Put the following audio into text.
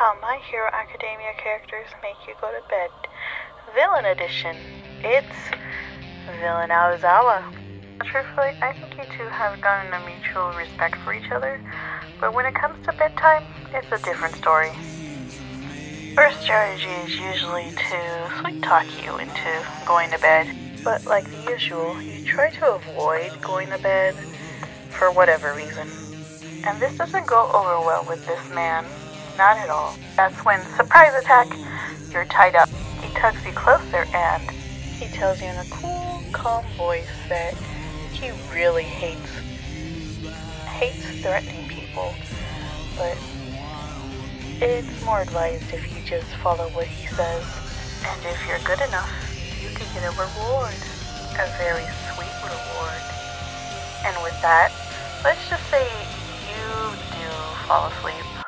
How My Hero Academia characters make you go to bed. Villain Edition. It's Villain Aizawa. Truthfully, I think you two have gotten a mutual respect for each other, but when it comes to bedtime, it's a different story. Her strategy is usually to sweet talk you into going to bed, but like the usual, you try to avoid going to bed for whatever reason. And this doesn't go over well with this man. Not at all. That's when, surprise attack, you're tied up. He tugs you closer and he tells you in a cool, calm voice that he really hates hates threatening people, but it's more advised if you just follow what he says. And if you're good enough, you can get a reward. A very sweet reward. And with that, let's just say you do fall asleep